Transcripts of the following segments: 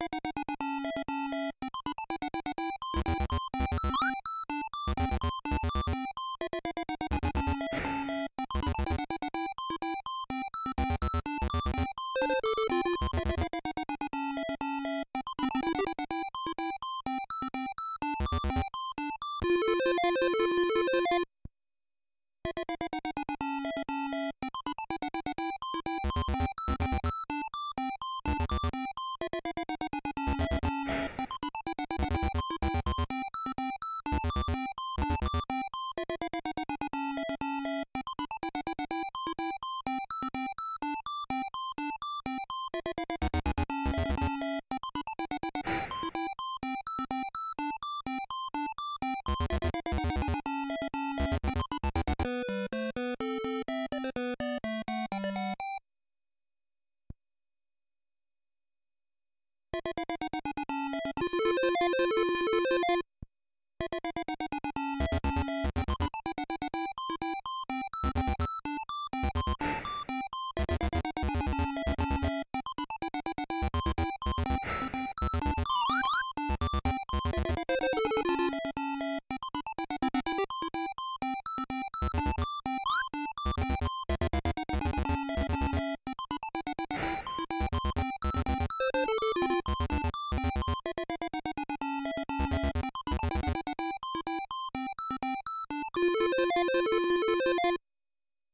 you you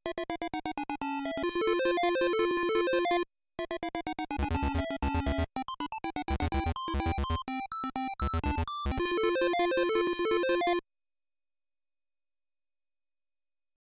フフフ。